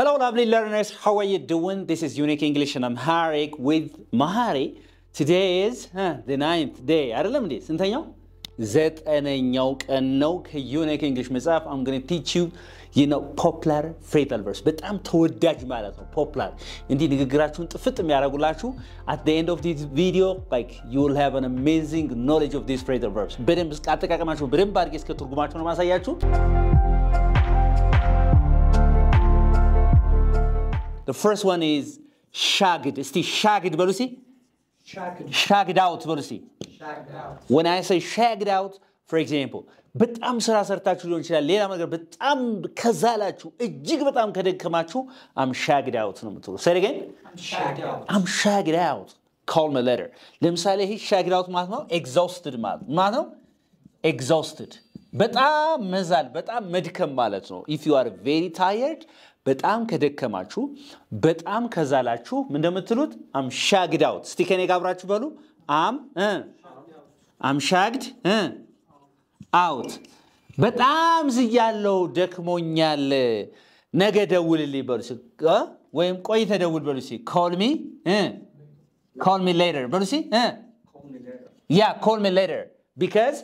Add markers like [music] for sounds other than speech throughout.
Hello, lovely learners. How are you doing? This is Unique English and I'm Harik with Mahari. Today is the ninth day. I remember this, isn't it? and a unique English myself. I'm going to teach you, you know, popular phrasal verbs. But I'm told that you popular. Indeed, at the end of this video, like you will have an amazing knowledge of this phrasal verbs. The first one is shagged. እስቲ shagged በሉ እስቲ shagged out በሉ እስቲ when I say shagged out for example በጣም ስራ ሰርታችሁ ሊሆን ይችላል ሌላ ነገር በጣም ከዛላችሁ እጅግ በጣም ከደከማችሁ I'm shagged out ነው የምትሉ say it again I'm shagged out call me later ለምሳሌ ይሄ shagged out ማለት ነው exhausted ማለት ማለት ነው exhausted በጣም መዛል በጣም መድከም ማለት ነው if you are very tired በጣም ከደከማችሁ በጣም ከዛላችሁ እንደምትሉት አም ሻግድ አውት። እስቲ ከኔ ጋር አብራችሁ በሉ። አም አም ሻግድ አውት። በጣም ዝያለው ደክሞኛል። ነገ ደውልልኝ በሉ? ወይም ቆይተህ ደውል በሉ እስኪ። ኮል ሚ ኮል ሚ ሌተር በሉ እ? ያ ኮል ሚ ሌተር ቢካዝ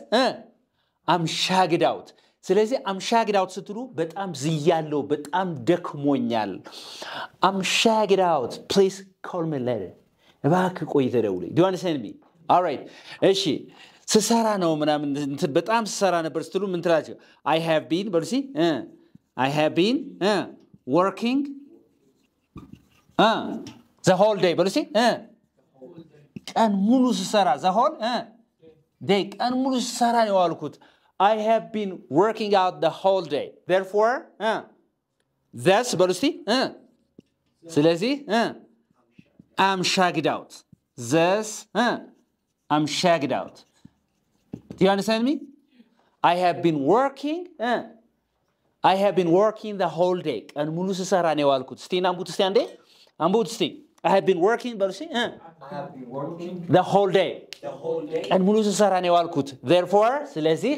አም ሻግድ አውት ስለዚህ አም ሻግድ አውት ስትሉ በጣም ዝያለው በጣም ደክሞኛል። አም ሻግድ አውት ፕሊዝ ኮል ሚ ቆይተህ ደውልኝ ዱ አንደርስታንድ ሚ? እሺ ስሰራ ነው ምናምን በጣም ስሰራ ነበር ስትሉ ምን ትላቸው? አይ ሃቭ ቢን በሉ አይ ሃቭ ቢን ወርኪንግ ዘ ሆል ዴይ በሉ ቀን ሙሉ ስሰራ ዘ ሆል ዴይ ቀን ሙሉ ስሰራ ነው የዋልኩት I have been working out the whole day. Therefore, uh, thus በሉ እስቲ uh, ስለዚህ uh, I'm shagged out. Thus, uh, I'm shagged out. Do you understand me? I have been working. Uh, I have been working the whole day. ቀን ሙሉ ስሰራ ነው የዋልኩት። እስቲ አንቡት እስቲ አንዴ አንቡት እስቲ I have been working በሉ እስቲ I have been working the whole day. the whole day. ቀን ሙሉ ስሰራ ነው የዋልኩት። Therefore, ስለዚህ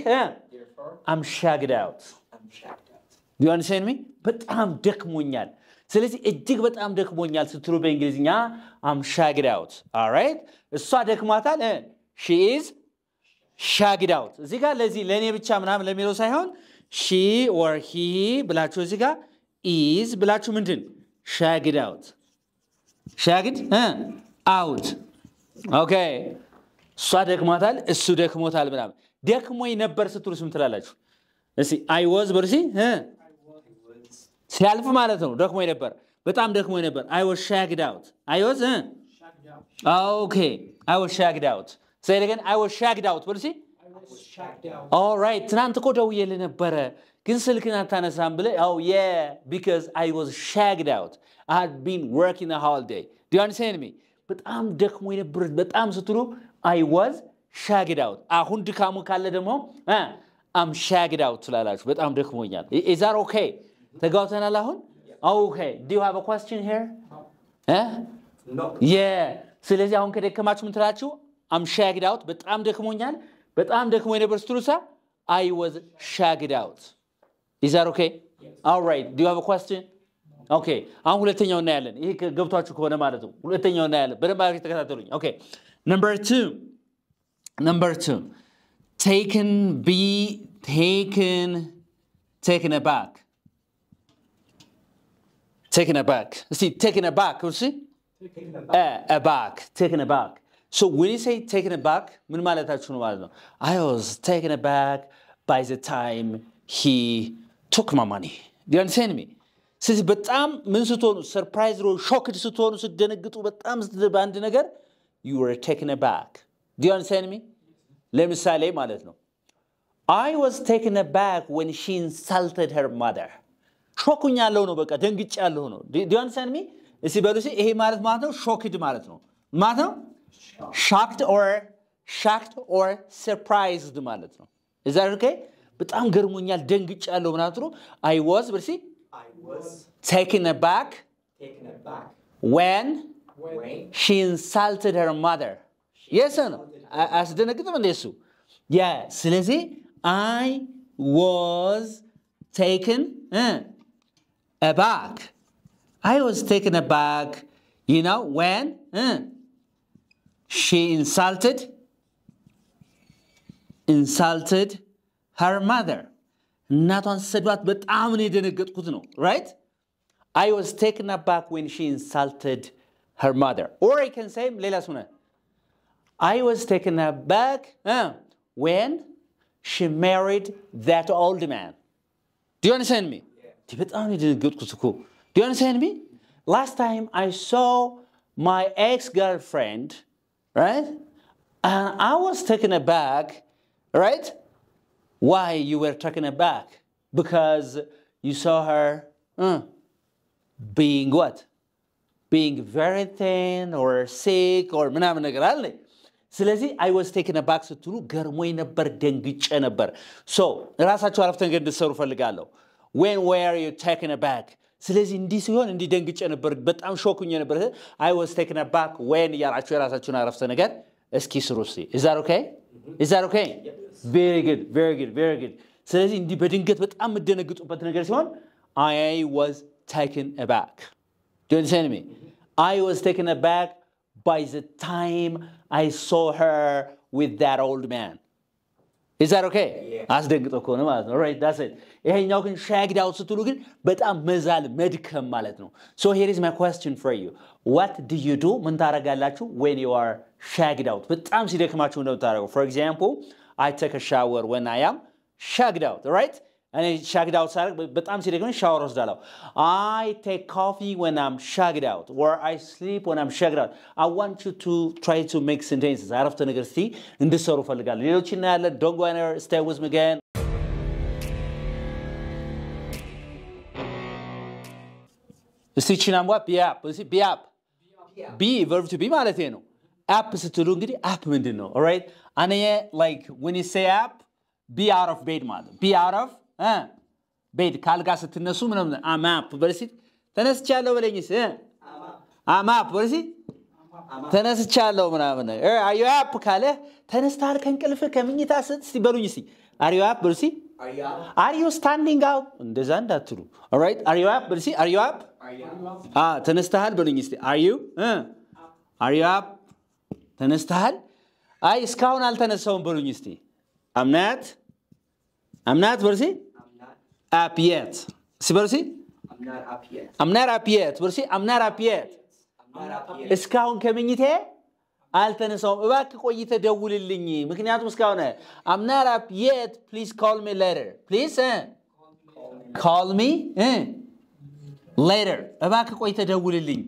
I'm shagged out. I'm shagged out. Do you understand me? በጣም ደክሞኛል። ስለዚህ እጅግ በጣም ደክሞኛል ስትሉ በእንግሊዝኛ አም ሻግድ አውት ኦራይት። እሷ ደክሟታል ሺ ኢዝ ሻግድ አውት። እዚህ ጋር ለዚህ ለእኔ ብቻ ምናምን ለሚለው ሳይሆን ሺ ኦር ሂ ብላችሁ እዚህ ጋር ኢዝ ብላችሁ ምንድን ሻግድ አውት ሻግድ አውት ኦኬ። እሷ ደክሟታል፣ እሱ ደክሞታል ምናምን። ደክሞኝ ነበር ስትሉስ ምን ትላላችሁ? እስኪ አይ ወዝ እ ሲያልፍ ማለት ነው። ደክሞኝ ነበር፣ በጣም ደክሞኝ ነበር። አይ ሻግድ አውት። አይ ኦኬ። አይ ሻግድ አውት። again. አይ ወዝ ሻግድ አውት out. ኦልራይት ትናንት እኮ ደውዬልህ ነበረ ግን ስልክን አታነሳም ብለህ ው የ ቢካዝ አይ ዋዝ ሻግድ አውት አይ ሃድ ቢን ወርኪንግ ዘ ሆል ዴይ ዱ ዩ አንደርስታንድ ሚ በጣም ደክሞ ነበር በጣም ስትሉ አይ ዋዝ ሻግድ አውት አሁን ድካሙ ካለ ደግሞ አም ሻግድ አውት ትላላችሁ በጣም ደክሞኛል ኢዛር ኦኬ ተጋውተናል አሁን ኦኬ ዱ ዩ ሃቭ አ ኳስችን ሄር No. የ ስለዚህ አሁን ከደከማችሁ ምን ትላችሁ? አም ሻግድ አውት በጣም ደክሞኛል፣ በጣም ደክሞ የነበር ስትሉሳ አይ ወዝ ሻግድ አውት ኢዝ ዛት ኦኬ ኦልራይት ዱ ዩ ሃቭ አ ኳስችን ኦኬ አሁን ሁለተኛው እናያለን። ይሄ ገብቷችሁ ከሆነ ማለት ነው። ሁለተኛው እናያለን። በደንብ አድርጋችሁ ተከታተሉኝ። ኦኬ ነምበር ቱ ነምበር ቱ ቴክን ቢ ቴክን ቴክን ባክ ቴክን ባክ እስቲ ቴክን ባክ እሺ Taken aback. uh, aback, taken aback. So when you say taken aback, ምን ማለታችሁ ነው ማለት ነው? I was taken aback by the time he ቱክ ዲያንሴን ሚ ስለዚህ በጣም ምን ስትሆኑ ሰርፕራይዝ ሾክድ ስትሆኑ ስትደነግጡ በጣም በአንድ ነገር ዩር ቴክን ባክ ዲያንሴን ሚ ለምሳሌ ማለት ነው። አይ ዋዝ ቴክን ባክ ወን ሺ ኢንሳልተድ ሄር ማደር ሾኩኝ ያለው ነው በቃ ደንግጭ ያለሁ ነው ዲያንሴን ሚ እስቲ በሉ ይሄ ማለት ማለት ነው ሾክድ ማለት ነው። ማለት ነው ሻክድ ኦር ሻክድ ኦር ሰርፕራይዝድ ማለት ነው። እዛ ኦኬ በጣም ገርሞኛል፣ ደንግጭ ያለው ምናምን ብሎ አይ ዋዝ ብርሲ ቴክን ባክ ወን ሺ ኢንሳልትድ ሄር ማደር የሰ ነው። አያስደነግጥም እንደ እሱ? ስለዚህ አይ ዋዝ ቴክን ባክ አይ ዋዝ ቴክን ባክ ዩ ነው ሺ ኢንሳልትድ ኢንሳልትድ insulted her mother. እናቷን ሰድባት በጣም ነው የደነገጥኩት ነው right I was taken aback when she insulted her mother or I can say ሌላ ስሆነ I was taken aback uh, when she married that old man do you understand me በጣም ነው የደነገጥኩት እኮ do you understand me last time I saw my ex-girlfriend right and I was taken aback right why you were taken aback because you saw her uh, being what being very thin or sick or ምናምን ነገር አለ ስለዚህ አይ ዋዝ ቴክን ባክ ስትሉ ገርሞኝ ነበር ደንግጬ ነበር ሶ ራሳችሁ አረፍተ ነገር እንድትሰሩ ፈልጋለሁ ዌን ዌር ዩ ቴክን ባክ ስለዚህ እንዲህ ሲሆን እንዲህ ደንግጬ ነበር በጣም ሾኩኝ ነበር አይ ዋዝ ቴክን ባክ ዌን እያላችሁ የራሳችሁን አረፍተ ነገር እስኪ ስሩ እስቲ ኢዛር ኦኬ ኢዛር ኦኬ ቬሪ ጉድ ቬሪ ጉድ ቬሪ ጉድ ስለዚህ እንዲህ በድንገት በጣም የምደነግጡበት ነገር ሲሆን አይ ዋዝ ቴክን ባክ Do you understand me? I was taken aback by the time I saw her with that old man. Is that okay? አስደንግጦ ከሆነ ማለት ነው right that's it ይሄኛው ግን shagged out ስትሉ ግን በጣም መዛል መድከም ማለት ነው so here is my question for you what do you do ምን ታደርጋላችሁ when you are shagged out በጣም ሲደክማችሁ እንደምታደርገው for example I take a shower when I am shagged out right እኔ ሻግድ አውት ሳደርግ በጣም ሲደግመኝ ሻወር ወስዳለሁ አይ ቴክ ኮፊ ወን አም ሻግድ አውት ወር አይ ስሊፕ ወን አም ሻግድ አውት አይ ዋንት ዩ ቱ ትራይ ቱ ሜክ ሴንቴንስስ አረፍተ ነገር እስቲ እንድሰሩ ፈልጋለሁ ሌሎች እናያለን ዶንት ጎ ኤኒዌር ስቴይ ዊዝ ሚ አገን እስቲ ቺን አንቧ ቢያፕ እስቲ ቢያፕ ቢ ቨርብ ቱ ቢ ማለት ነው አፕ ስትሉ እንግዲህ አፕ ምንድን ነው ኦራይት አንየ ላይክ ዌን ዩ ሴይ አፕ ቢ አውት ኦፍ ቤድ ማለት ቢ አውት ኦፍ ቤድ ካልጋ ስትነሱ ምንም አማፕ በለሲ ተነስቻለሁ በለኝስ አማፕ በለሲ ተነስቻለሁ ምናምን አዩ አፕ ካለ ተነስተሃል ከእንቅልፍ ከምኝታ ስት እስቲ በሉኝ እስቲ። አሪዩ አፕ up? አሪዩ ስታንዲንግ አፕ እንደዛ እንዳትሉ። ኦራይት አሪዩ አፕ በሉሲ አሪዩ አፕ ተነስተሃል በሉኝ እስቲ። አርዩ አርዩ አፕ ተነስተሃል? አይ እስካሁን አልተነሳውም በሉኝ እስቲ። አምናት አምናት በርሲ? I'm not. አፕ የት እስቲ በርሲ. አምናር አፕ የት በርሲ? አምናር አፕ የት I'm not up yet. እስካሁን ከምኝቴ አልተነሳውም እባክህ ቆይተ ደውልልኝ። ምክንያቱም እስካሁን አምናር አፕ የት ፕሊዝ ኮል ሚ ሌተር። ፕሊዝ? ኮል ሚ? ሌተር። እባክህ ቆይተ ደውልልኝ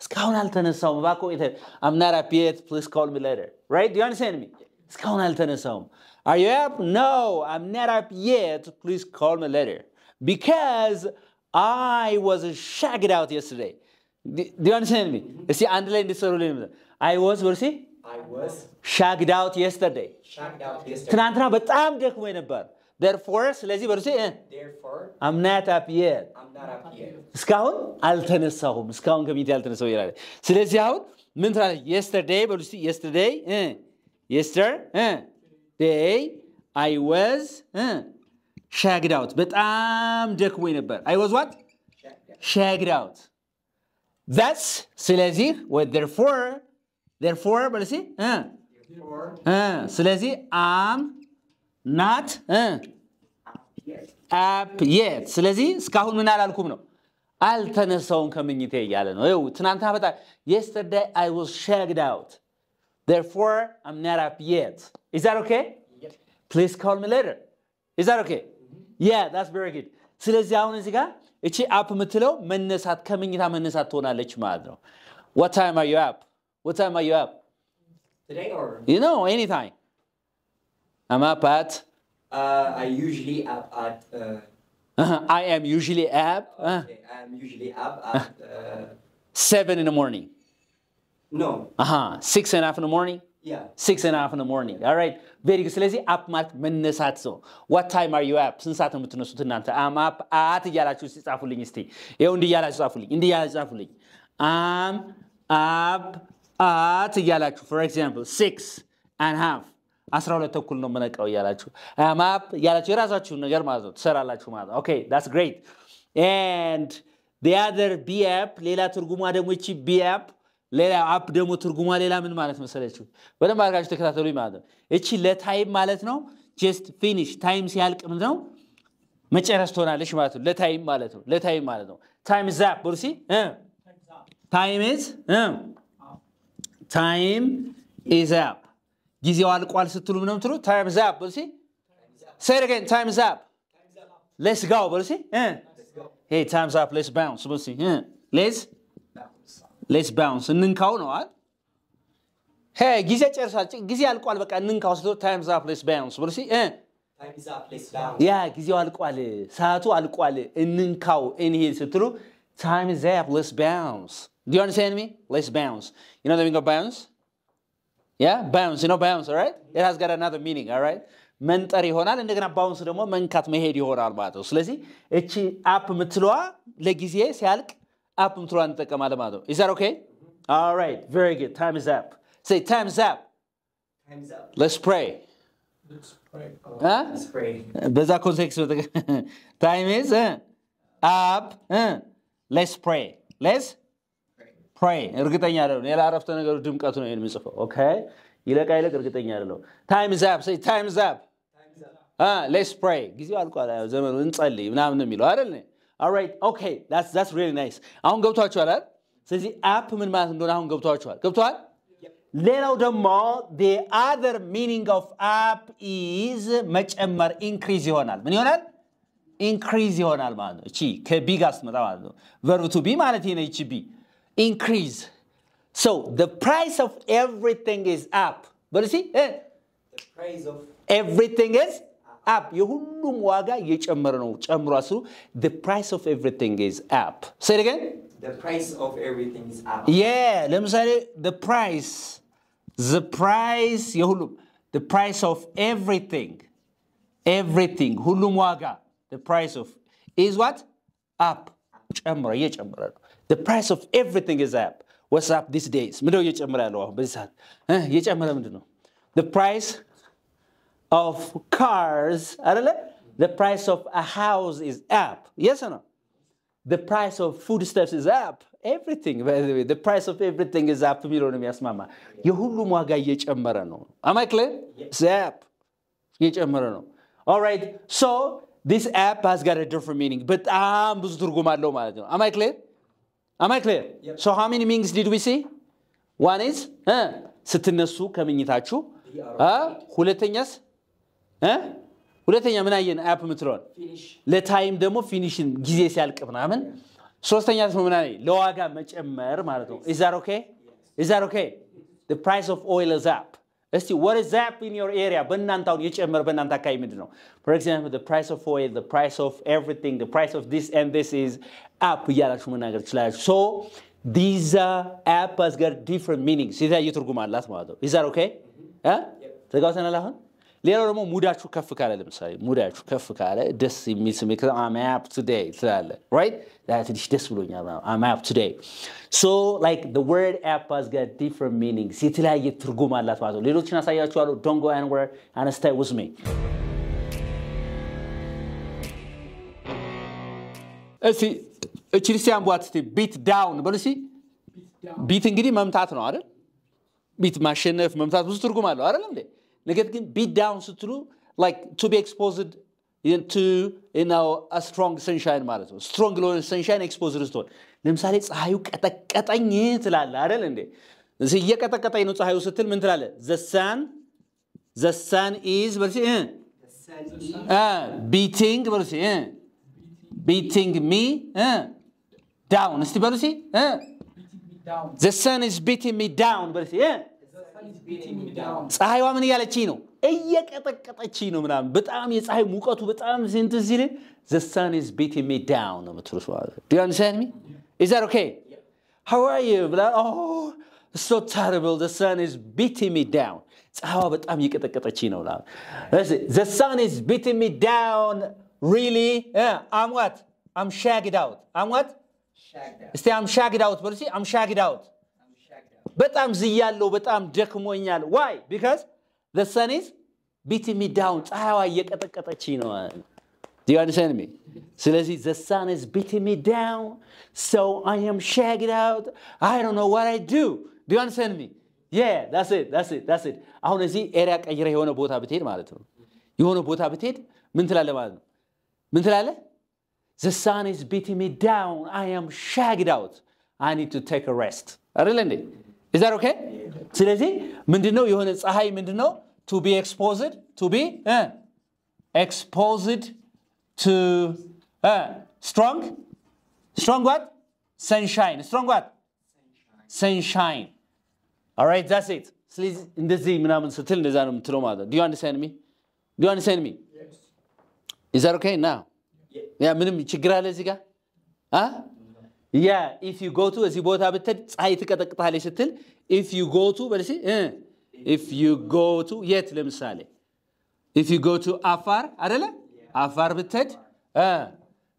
እስካሁን አልተነሳውም እባክህ ቆይተ አምናር አፕ የት ፕሊዝ ኮል ሚ ሌተር ራይት ዱ አንደርስታንድ ሚ እስካሁን አልተነሳውም Are you up? No, I'm not up yet. Please call me later. Because I was shagged out yesterday. Do, do you understand me? እስቲ አንድ ላይ እንድትሰሩልኝ ነው። I was ወርሲ I was shagged out yesterday. shagged out yesterday. ትናንትና በጣም ደክሞኝ ነበር። Therefore ስለዚህ በርሲ Therefore, I'm not up yet. I'm not up yet. እስካሁን አልተነሳሁም። እስካሁን ከሚቴ አልተነሳሁ ይላል። ስለዚህ አሁን ምን ትላለች? yesterday በሉ እስቲ yesterday yesterday I was shagged out በጣም ደክሞኝ ነበር። I was what? Shagged out. shagged out. That's ስለዚህ ወይ therefore therefore በሉ እስቲ እ Therefore, እ ስለዚህ am yet. አፕ የት ስለዚህ እስካሁን ምን አላልኩም ነው አልተነሳውም ከምኝቴ እያለ ነው ትናንትና በጣም shagged out therefore I'm not up yet is that okay Yep. please call me later is that okay yeah that's very good ስለዚህ አሁን እዚህ ጋር እቺ አፕ የምትለው መነሳት ከምኝታ መነሳት ትሆናለች ማለት ነው what time are you up what time are you up Today or you know anytime I'm up at uh, I usually up at uh, I am usually up uh, okay, I'm usually up at uh, seven in the morning no Uh-huh. Six and a half in the morning? yeah Six and a half in the morning. All right. Very good. ስለዚህ አፕ ማለት መነሳት ነው። What time are you up? ስንት ሰዓት ነው የምትነሱት እናንተ? አም አፕ አት እያላችሁ እስቲ ጻፉልኝ እስቲ። ይኸው እንዲህ እያላችሁ ጻፉልኝ። እንዲህ እያላችሁ ጻፉልኝ። አም አፕ አት እያላችሁ for example six and half አስራ ሁለት ተኩል ነው የምነቃው እያላችሁ አፕ እያላችሁ የራሳችሁን ነገር ማለት ነው ትሰራላችሁ ማለት ነው። that's great. And ዲያደር ቢ አፕ ሌላ ትርጉሟ ደግሞ ይቺ ቢ አፕ ሌላ አፕ ደግሞ ትርጉሟ ሌላ ምን ማለት መሰለችው? በደንብ አድርጋችሁ ተከታተሉኝ ማለት ነው። እቺ ለታይም ማለት ነው። ጀስት ፊኒሽ ታይም ሲያልቅ ምንድን ነው መጨረስ ትሆናለች ማለት ነው። ለታይም ማለት ነው። ለታይም ማለት ነው። ታይም አፕ ብሩሲ ታይም ኢዝ ታይም ኢዝ አፕ ጊዜው አልቋል ስትሉ ምነው ትሉ ታይም ዝ አፕ ብሩሲ ሴድ አገን ታይም ዝ አፕ ሌትስ ጋው ብሩሲ ሄይ ታይምስ አፕ ሌትስ ባውንስ ብሩሲ ሌትስ ሌትስ ባውንስ እንንካው ነው አይደል? ሄይ ጊዜ ጨርሳል፣ ጊዜ አልቋል፣ በቃ እንንካው ስትሉ ታይምስ አፕ ሌትስ ባውንስ ብሩሲ Time is up, let's bounce. ያ ጊዜው አልቋል፣ ሰዓቱ አልቋል፣ እንንካው እንሂድ ስትሉ time is up, let's bounce. Do you understand me? Let's bounce. You know the meaning of bounce? Yeah, bounce. You know bounce, all right? It has got another meaning, all right? መንጠር ይሆናል እንደገና ባውንስ ደግሞ መንካት መሄድ ይሆናል ማለት ነው። ስለዚህ እቺ አፕ የምትለዋ ለጊዜ ሲያልቅ አፕ የምትለዋ እንጠቀማለን ማለት ነው። Is that okay? All right, very good. Time is up. Say time is up. Time is up. Let's pray. Huh? Let's pray. በዛ ኮንቴክስት ታይም ኢዝ አፕ ሌስ ፕሬ ሌስ ፕሬ እርግጠኛ አይደለም። ሌላ አረፍተ ነገሩ ድምቀቱ ነው የምጽፈው። ኦኬ ይለቃ ይለቅ እርግጠኛ አይደለም። ታይም ኢዝ አፕ ታይም አፕ ሌስ ፕሬ ጊዜው አልቋል፣ ዘመኑ እንጸልይ ምናምን ነው የሚለው አይደል? ኦልራይት ኦኬ ዳትስ ሪሊ ናይስ። አሁን ገብቷችኋል አይደል? ስለዚህ አፕ ምን ማለት እንደሆነ አሁን ገብቷችኋል። ገብቷል? ሌላው ደግሞ the other meaning of up is መጨመር ኢንክሪዝ ይሆናል። ምን ይሆናል? ኢንክሪዝ ይሆናል ማለት ነው። እቺ ከቢ ጋር ስትመጣ ማለት ነው። ቨርብ ቱ ቢ ማለት ይሄ ነው። እቺ ቢ ኢንክሪዝ so the price of everything is up በሉ እስኪ እ The praise of everything is up የሁሉም ዋጋ እየጨመረ ነው። ጨምሮ አስሩ the price of everything is up say it again the price of everything is up. yeah ለምሳሌ the price the price የሁሉም the price of everything everything ሁሉም ዋጋ the price of is what up ጨምረ እየጨመረ ነው the price of everything is up what's up these days ምንድነው እየጨመረ ያለው አሁን በዚህ ሰዓት እ እየጨመረ ምንድን ነው the price of cars አይደለ the price of a house is up yes or no the price of foodstuffs is up everything by the way the price of everything is up የሚለው ነው የሚያስማማ የሁሉም ዋጋ እየጨመረ ነው am I clear it's up እየጨመረ ነው alright so this app has got a different meaning በጣም ብዙ ትርጉም አለው ማለት ነው am I clear am I clear Yep. so how many meanings did we see one is እ ስትነሱ ከምኝታችሁ እ ሁለተኛስ እ ሁለተኛ ምን አየን አፕ የምትለዋል Finish. ለታይም ደግሞ ፊኒሽን ጊዜ ሲያልቅ ምናምን ሶስተኛ ደግሞ ምን አለኝ ለዋጋ መጨመር ማለት ነው is that okay is that okay the price of oil is up እስቲ what is up in your area በእናንተ አሁን የጨመረ በእናንተ አካባቢ ምንድን ነው for example the price of oil the price of everything the price of this and this is up እያላችሁ መናገር ትችላላችሁ so these uh, app has got different meanings የተለያየ ትርጉም አላት ማለት ነው is that okay እ? ተጋብተናል አሁን ሌላው ደግሞ ሙዳችሁ ከፍ ካለ ለምሳሌ ሙዳችሁ ከፍ ካለ ደስ የሚል ስሜት አም አፕ ቱዴይ ትላለ ራይት ትንሽ ደስ ብሎኛል አም አፕ ቱዴይ ሶ ላይክ the word app has got different meanings የተለያየ ትርጉም አላት ማለት ነው ሌሎችን አሳያችኋለሁ don't go anywhere and stay with me እስቲ እቺ ክርስቲያን ቧት እስቲ ቢት ዳውን በሉ እስቲ ቢት እንግዲህ መምታት ነው አይደል ቢት ማሸነፍ መምታት ብዙ ትርጉም አለው አይደል እንዴ ነገር ግን ቢት ዳውን ስትሉ ላይክ ቱ ቢ ኤክስፖዝድ ቱ ነው ስትሮንግ ሰንሻይን ማለት ነው ስትሮንግ ለሆነ ሰንሻይን ኤክስፖዝድ ስትሆን ለምሳሌ ፀሐዩ ቀጠቀጠኝ ትላለ አይደል እንዴ እዚህ እየቀጠቀጠኝ ነው ፀሐዩ ስትል ምን ትላለ ዘሳን ዘሳን ኢዝ በርሲ The sun is ቢቲንግ በርሲ ቢቲንግ ሚ ዳውን እስቲ በርሲ ዘ ሰን ኢዝ ቢቲንግ ሚ ዳውን በርሲ beating me down. ፀሐይዋ ምን እያለችኝ ነው እየቀጠቀጠችኝ ነው ምናምን በጣም የፀሐይ ሙቀቱ በጣም ስንት ሲል ዘ ሰን ኢዝ ቢቲንግ ሚ ዳውን ነው የምትሉት ማለት ነው ዱ ዩ አንደርስታንድ ሚ ኢዝ ዛት ኦኬ ሃው አር ዩ ብላ ኦ ሶ ተርብል ዘ ሰን ኢዝ ቢቲንግ ሚ ዳውን ፀሐይዋ በጣም እየቀጠቀጠችኝ ነው ምናምን ዘ ሰን ኢዝ ቢቲንግ ሚ ዳውን ሪሊ አም ዋት አም ሻግድ አውት አም ዋት Shagged out. እስቲ አም ሻግድ አውት በሉ እስቲ አም ሻግድ አውት I'm shagged out. በጣም ዝያለው በጣም ደክሞኛል ዋይ ቢካዝ the sun is beating me down ፀሐይዋ እየቀጠቀጠች ነው Do you understand me? ስለዚህ the sun is beating me down so I am shagged out I don't know what I do Do you understand me? Yeah, that's it, that's it, that's it. አሁን እዚህ ኤሪያ ቀይረ የሆነ ቦታ ብትሄድ ማለት ነው የሆነ ቦታ ብትሄድ ምን ትላለህ ማለት ነው ምን ትላለህ The sun is beating me down. I am shagged out. I need to take a rest. አይደለ እንዴ? ኢዛር ኦኬ ስለዚህ ምንድነው የሆነ ፀሐይ ምንድነው? ቱ ቢ ኤክስፖዝድ ቱ ቢ ኤክስፖዝድ ቱ ስትሮንግ ስትሮንግ ዋት ሰንሻይን ስትሮንግ ዋት ሰንሻይን ኦራይት ዛስ ኢት ስለዚህ እንደዚህ ምናምን ስትል እንደዛ ነው የምትለው ማለት ነው. ዲዩ አንደርስታንድ ሚ ዲዩ አንደርስታንድ ሚ ኢዛር ኦኬ ና ያ ምንም ችግር አለ እዚህ ጋር? ያ ኢፍ ዩ ጎቱ እዚህ ቦታ ብትሄድ ፀሐይ ትቀጠቅጣለች ስትል ኢፍ ዩ ጎቱ በል እስኪ ኢፍ ዩ ጎቱ የት ለምሳሌ? ኢፍ ዩ ጎቱ አፋር አደለ አፋር ብትሄድ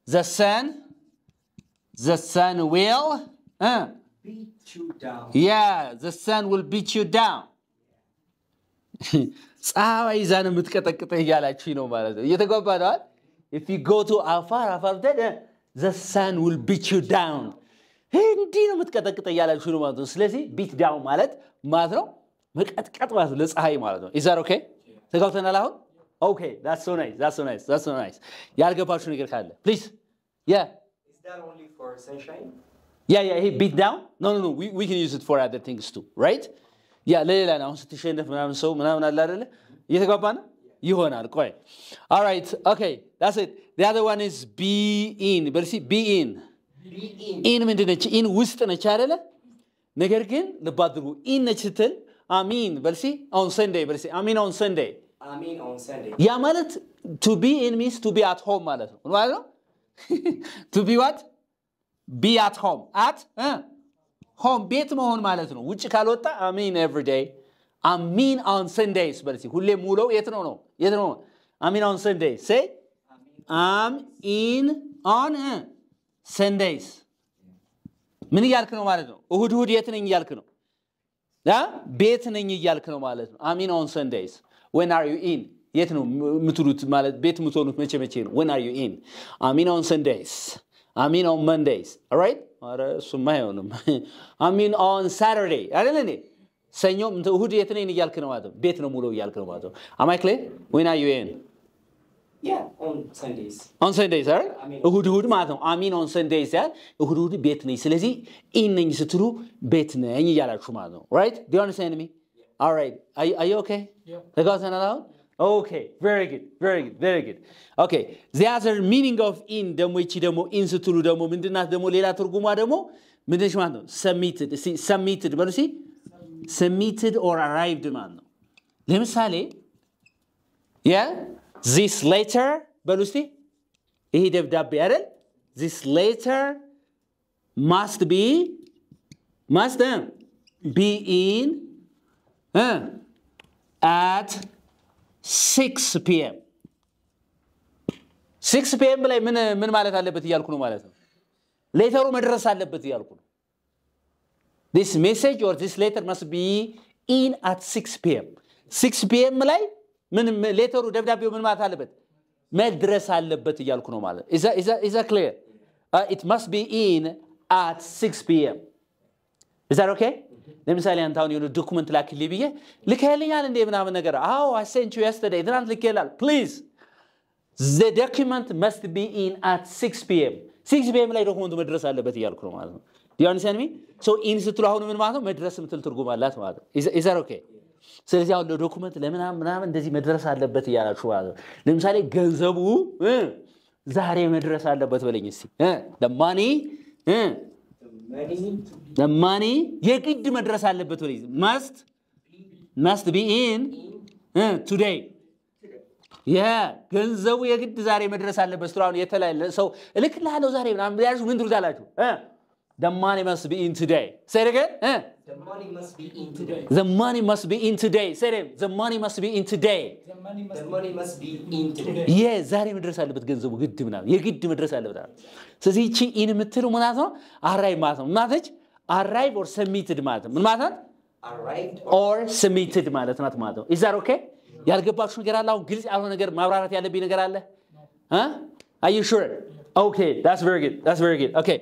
ዘ ሰን ዘ ሰን ዊል. ያ ዘ ሰን ዊል ቢት ዩ ዳውን ፀሐይ ይዛ ነው የምትቀጠቅጥህ እያላችሁኝ ነው ማለት ነው። እየተጓባ ነዋል ኢፍ ዩ ጎ ቱ አፋር አፋር ብትሄድ ዘ ሰን ዊል ቢት ዩ ዳውን እንዲህ ነው የምትቀጠቅጠ እያላችሁ ነው ማለት ነው ስለዚህ ቢት ዳውን ማለት ማለት ነው መቀጥቀጥ ማለት ነው ለፀሐይ ማለት ነው ኢዛር ኦኬ ተጋብተናል አሁን ኦኬ ዳትስ ሶ ናይስ ዳትስ ሶ ናይስ ዳትስ ሶ ናይስ ያልገባችሁ ነገር ካለ ፕሊዝ ያ Is that only for sunshine? ያ ያ ይሄ ቢት ዳውን ኖ ኖ ኖ ዊ ካን ዩዝ ኢት ፎር አዘር ቲንግስ ቱ ራይት ያ ለሌላ ነው አሁን ስትሸነፍ ምናምን ሰው ምናምን አለ አይደለ እየተግባባ ነው ይሆናል። ቆይ ኦራይት ኦኬ ዳትስ ኢት the other one is be in. በልሲ Be in. ኢን ምንድን ነች? ኢን ውስጥ ነች አይደለ? ነገር ግን ልብ አድርጉ። ኢን ነች ስትል አሚን። በልሲ ኦን ሰንዴይ በልሲ አሚን ኦን ሰንዴይ. ያ ማለት ቱ ቢ ኢን ሚንስ ቱ ቢ አት ሆም ማለት ነው። ማለት ነው? ቱ ቢ ዋት ቢ አት ሆም አት ሆም ቤት መሆን ማለት ነው። ውጭ ካልወጣ አሚን ኤቭሪ ዴይ አሚን ኦን ሰንዴይስ በልሲ ሁሌ ሙለው የት ነው ነው? የት ነው? አሚን ኦን ሰንዴይ ሴ? አም ኢን ኦን ሰንዴይስ። ምን እያልክ ነው ማለት ነው? እሁድ እሁድ የት ነኝ እያልክ ነው? ቤት ነኝ እያልክ ነው ማለት ነው። አሚን ኦን ሰንዴይስ። ወን አር ዩ ኢን? የት ነው የምትሉት ማለት ቤት የምትሆኑት መቼ መቼ ነው? ወን አር ዩ ኢን? አሚን ኦን ሰንዴይስ። አሚን ኦን መንዴይስ። ራይት እሱማ አይሆንም። [laughs] አሚን ኦን ሳተርዴይ። አይደለ እንዴ ሰኞ እንትን እሁድ የት ነኝ እያልክ ነው ማለት ነው ቤት ነው ሙሉ እያልክ ነው ማለት ነው አማይ ክሌ ወን አር ዩ ኢን Yeah, on Sundays. ኦን ሰንዴይስ አይደል አሜን። እሁድ እሁድ ማለት ነው አሚን ኦን ሰንዴይስ ያል እሁድ እሁድ ቤት ነኝ ስለዚህ ኢን ነኝ ስትሉ ቤት ነኝ እያላችሁ ማለት ነው ራይት ዱ ዩ አንደርስታንድ ሚ ኦልራይት አር ዩ ኦኬ ተጋብተናል አሁን ኦኬ ቬሪ ጉድ ቬሪ ጉድ ቬሪ ጉድ ኦኬ ዚ አዘር ሚኒንግ ኦፍ ኢን ደግሞ ይቺ ደግሞ ኢን ስትሉ ደግሞ ምንድናት ደግሞ ሌላ ትርጉሟ ደግሞ ምንድነች ማለት ነው ሰሚትድ እስቲ ሰሚትድ በሉ እስቲ ሰሚትድ ኦር አራይቭድ ማለት ነው። ለምሳሌ ዚስ ሌተር በሉ እስቲ ይሄ ደብዳቤ አይደል? ዚስ ሌተር ማስት ቢ ማስት ቢ አት ሲክስ ፒኤም ሲክስ ፒኤም ላይ ምን ማለት አለበት እያልኩ ነው ማለት ነው። ሌተሩ መድረስ አለበት እያልኩ ነው this message or this letter must be in at 6 p.m. 6 p.m. ላይ ምን ሌተሩ ደብዳቤው ምን ማለት አለበት መድረስ አለበት እያልኩ ነው ማለት clear uh, it must be in at 6 p.m. is that okay ለምሳሌ አንተ አሁን የሆነ ዶኩመንት ላክልኝ ብዬ ልከልኛል እንዴ ምናምን ነገር አዎ you yesterday ትናንት ልኬላል please the document must be in at 6 p.m. 6 p.m. ላይ ዶኩመንቱ መድረስ አለበት እያልኩ ነው ማለት ነው ዩ አንደርስታንድ ሚ ኢን ስትሉ አሁን ምን ማለት ነው? መድረስ ምትል ትርጉም አላት ማለት ነው. ዛት ኦኬ ስለዚህ አሁን ለዶኩመንት ለምናምን ምናምን እንደዚህ መድረስ አለበት እያላችሁ ማለት ነው። ለምሳሌ ገንዘቡ ዛሬ መድረስ አለበት በለኝ The money ለማኒ የግድ መድረስ አለበት በለኝ። ማስት ማስት ቢ ቱዴይ ገንዘቡ የግድ ዛሬ መድረስ አለበት ስትሉ አሁን የተለያየ ሰው እልክልሃለሁ ዛሬ ምናምን ምን ትሉታላችሁ the money must be in today say it again እ The money must be in today. the money must be in today say it the money must be in today The money must be in today. የ ዛሬ መድረስ አለበት ገንዘቡ ግድ ምናምን የግድ መድረስ አለበት አለ። ስለዚህ ይቺ ኢን የምትሉ ምናት ነው አራይቭ ማለት ነው ምናተች አራይቭ ኦር ሰሚትድ ማለት ነው ምን ማለት ናት Arrived ኦር ሰሚትድ ማለት ናት ማለት ነው ኢዛር ኦኬ ያልገባችሁ ነገር አለ አሁን ግልጽ ያልሆነ ነገር ማብራራት ያለብኝ ነገር አለ እ? Are you sure? Okay, that's very good. That's very good. Okay,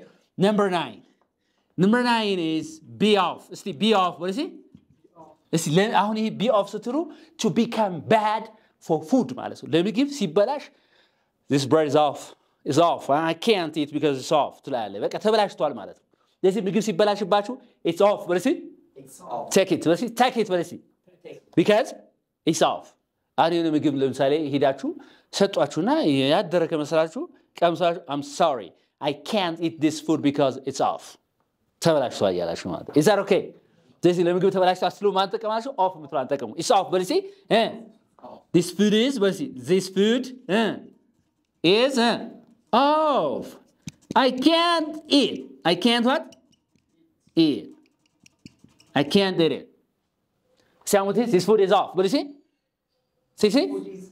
number nine. Number nine is be off. እስቲ be off what is it? እስቲ ለ- አሁን ይሄ be off ስትሉ to become bad for food ማለት ነው። ለምግብ ሲበላሽ this bread is off. It's off. I can't eat because it's off ትላለህ። በቃ ተበላሽቷል ማለት ነው። ስለዚህ ምግብ ሲበላሽባችሁ it's off በል እስቲ It's off. take it በል እስቲ take it በል እስቲ ቢካዝ ኢትስ ኦፍ አሁን የሆነ ምግብ ለምሳሌ ሄዳችሁ ሰጧችሁና ያደረ ከመሰላችሁ ቀምሳችሁ አም ሶሪ አይ ካንት ኢት ዲስ ፉድ ቢካዝ ኢትስ ኦፍ ተበላሽቷል እያላችሁ ማለት ነው። ኢዝ ዛት ኦኬ? ስለዚህ ለምግብ ተበላሽቷል ስትሉ ማን ጠቀማችሁ? ኦፍ የምትለዋን ጠቀሙ። ኢትስ ኦፍ በል እስቲ ዲስ ፉድ ኢዝ በል እስቲ ዚስ ፉድ ኢዝ ኦፍ አይ ካንት ኢት አይ ካንት ዋት ኢት አይ ካንት ኢት ኢት Sound with this? This food is off. What is it? See, see?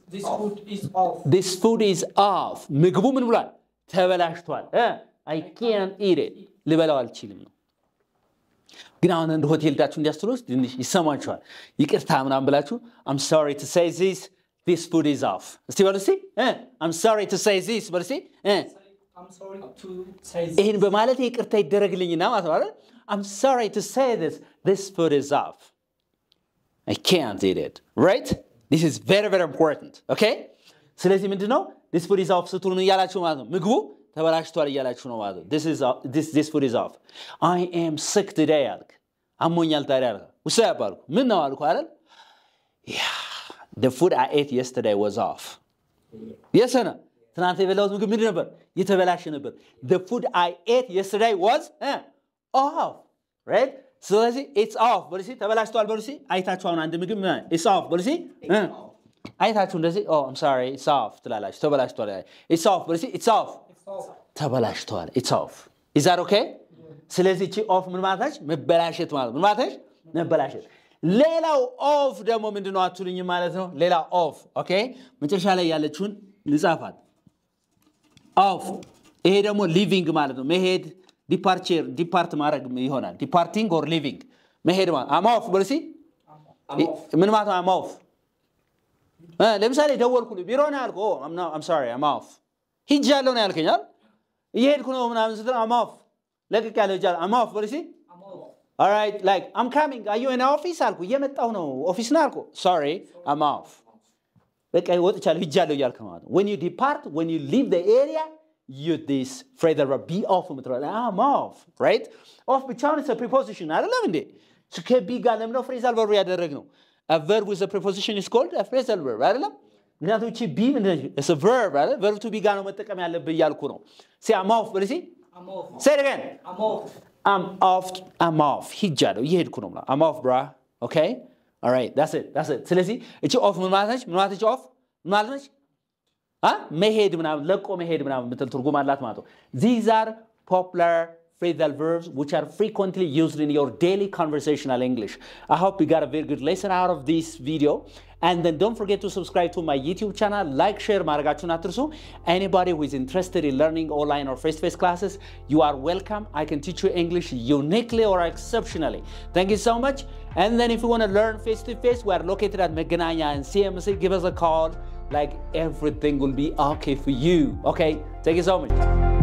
This food is off. This food is off. ምግቡ ምን ብሏል? ተበላሽቷል። አይ ካንት ኢት ኢት ልበላው አልችልም ነው። ግን አሁን እንደ ሆቴል ሄዳችሁ እንዲያስትሉ ትንሽ ይሰማችኋል። ይቅርታ ምናምን ብላችሁ አም ሶሪ ቱ ሴይ ዚስ ዲስ ፉድ ኢዝ ኦፍ እስቲ በሉ እስቲ አም ሶሪ ቱ ሴይ ዚስ በሉ እስቲ እ I'm sorry to say this. ይህን በማለት ይቅርታ ይደረግልኝና ማለት ነው አይደል? I'm sorry to say this. This food is off. I can't eat it. Right? This is very, very important. Okay? ስለዚህ ምንድን ነው this food is off ስትሉ ምን እያላችሁ ማለት ነው? ምግቡ ተበላሽቷል እያላችሁ ነው ማለት ነው። This is off- this this food is off. I am sick today አልክ። አሞኛል ታዲያ አልክ። ውሰብ አልኩ። ምን ነው አልኩ አይደል? Yeah, the food I ate yesterday was off. የሰነ ትናንት የበላሁት ምግብ ምንድን ነበር? የተበላሸ ነበር። The food I ate yesterday was uh, off. Right? ስለዚህ it's off በሉ እስኪ ተበላሽቷል በሉ እስኪ አይታችሁ አሁን አንድ ምግብ ምን it's off በሉ እስኪ እ አይታችሁ እንደዚህ oh I'm sorry it's off ትላላችሁ ተበላሽቷል it's off በሉ እስኪ it's it's off. Is that okay? ስለዚህ እቺ ኦፍ ምን ማለት ነች? መበላሸት ማለት ምን ማለት ነች? መበላሸት። ሌላው ኦፍ ደግሞ ምንድን ነው አትሉኝ ማለት ነው? ሌላ ኦፍ ኦኬ መጨረሻ ላይ ያለችውን ልጻፋት። ኦፍ ይሄ ደግሞ ሊቪንግ ማለት ነው። መሄድ ዲፓርቸር ዲፓርት ማድረግ ይሆናል። ዲፓርቲንግ ኦር ሊቪንግ መሄድ ማለት አም ኦፍ off. ምን ማለት ነው? አም ኦፍ ለምሳሌ ደወልኩልህ ቢሮ ነው ያልኩህ? አም ሶሪ አም ኦፍ ሂጃለሁ ነው ያልከኝ አይደል እየሄድኩ ነው ምናምን ስትል አም ኦፍ ለቅቅ ያለ ሂጃለሁ አም ኦፍ በል እስኪ I'm off. ኦራይት ላይክ አም ካሚንግ አዩ ኢን ኦፊስ አልኩ እየመጣሁ ነው ኦፊስ ነው አልኩ ሶሪ አም ኦፍ በቃ ወጥቻለሁ ሂጃለሁ እያልክ ማለት ነው when you depart when you leave the area you this phrasal verb be off የምትለው አም ኦፍ right off ብቻውን it's a preposition አይደለም እንዴ So ከቢ ጋር ለምነው phrasal verb ያደረግ ነው a verb with a preposition is called a phrasal verb አይደለም ምክንያቱም እቺ ቢ ምንድን ነች? it's a verb አይደል verb to be ጋር ነው መጠቀም ያለብህ እያልኩ ነው see I'm off በል እስኪ I'm off. say it again I'm off. I'm off. I'm off. ሂጃለሁ እየሄድኩ ነው ምናምን። I'm off, bruh. Okay? All right. That's it. That's it. ስለዚህ እቺ ኦፍ ምን ማለት ነች? ምን ማለት ነች? ኦፍ ምን ማለት ነች? አ መሄድ ምናምን ለቆ መሄድ ምናምን የምትል ትርጉም አላት ማለት ነው። These are popular phrasal verbs which are frequently used in your daily conversational English. I hope you got a very good lesson out of this video. And then don't forget to subscribe to my YouTube channel, like, share, ማድረጋችሁን Anybody who is interested in learning online or face-to-face -face classes, you are welcome. I can teach you English uniquely or exceptionally. Thank you so much. And then if you want to learn face-to-face, -face, we are located at Megenagna and CMC. Give us a call. Like everything will be okay for you. Okay? Thank you so much.